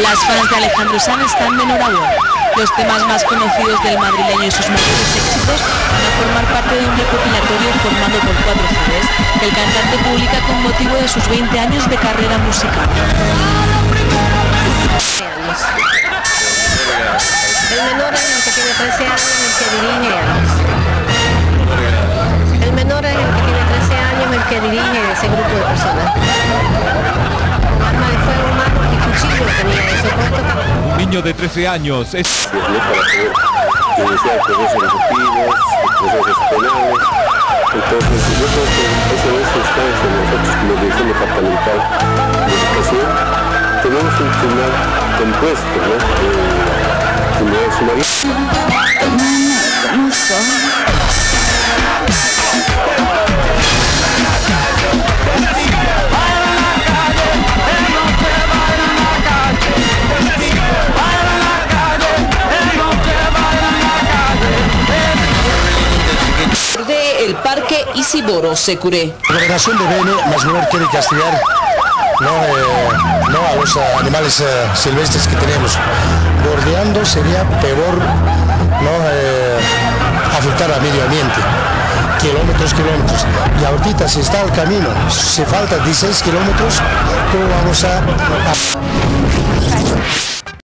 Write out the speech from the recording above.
Las fans de Alejandro Sanz están de enhorabuena. Los temas más conocidos del madrileño y sus mayores éxitos van a formar parte de un recopilatorio formado por cuatro CDs que el cantante publica con motivo de sus 20 años de carrera musical. El menor es el que tiene 13 años, el que dirige El menor es el que tiene 13 años, el que dirige ese grupo de personas. Niño de 13 años es. Entonces, yo creo que eso es instancia nosotros como Dirección Departamental de Educación. Tenemos un tribunal compuesto, ¿no? Eh, tribunal sumario. El Parque Isiboro Securé. La gobernación de Bene, más menor quiere castigar no, eh, no a los eh, animales eh, silvestres que tenemos. Bordeando sería peor no afectar al medio ambiente. Kilómetros, kilómetros. Y ahorita si está el camino, si falta 16 kilómetros, ¿cómo vamos a